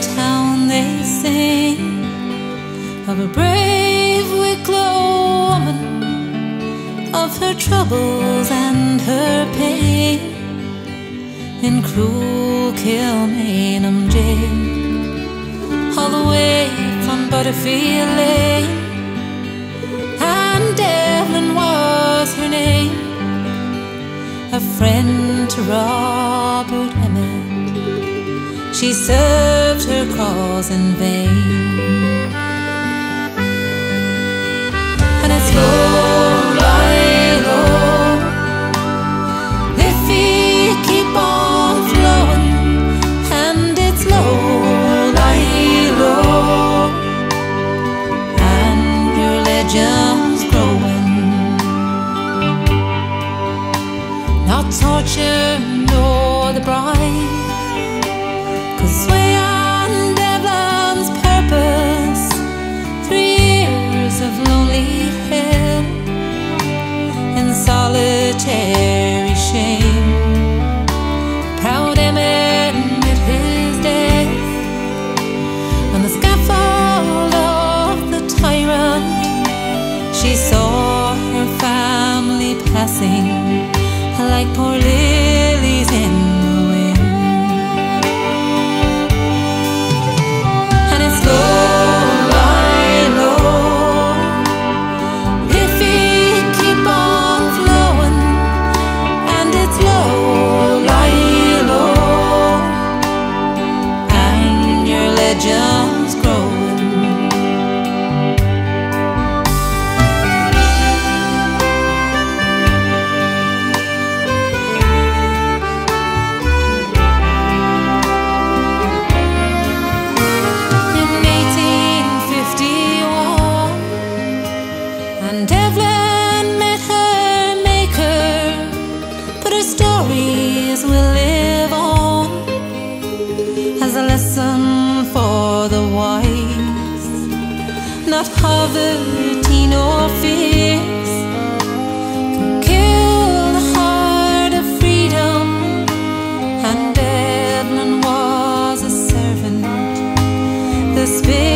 town they sing of a brave Wicklow woman, of her troubles and her pain in cruel Kilmainham jail, all the way from Butterfield Lane. Anne Devlin was her name, a friend to Robert. She served her cause in vain. And it's low, lie low. If we keep on flowing, and it's low, lie low, and your legend's growing. Not torture She saw her family passing like poor lilies stories will live on as a lesson for the wise. Not poverty nor fears can kill the heart of freedom. And Edmund was a servant. The spirit.